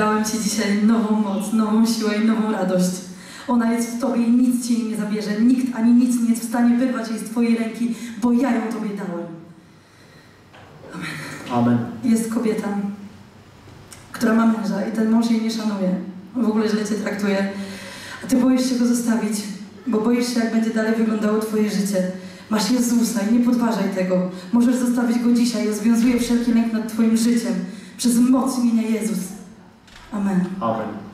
Dałem Ci dzisiaj nową moc, nową siłę i nową radość. Ona jest w Tobie i nic Ci jej nie zabierze. Nikt ani nic nie jest w stanie wyrwać jej z Twojej ręki, bo ja ją Tobie dałem. Amen. Jest kobieta, która ma męża i ten mąż jej nie szanuje. W ogóle źle Cię traktuje. A Ty boisz się go zostawić, bo boisz się, jak będzie dalej wyglądało Twoje życie. Masz Jezusa i nie podważaj tego. Możesz zostawić go dzisiaj. Ja związuję wszelki lęk nad Twoim życiem przez moc imienia Jezus. Amen. Amen.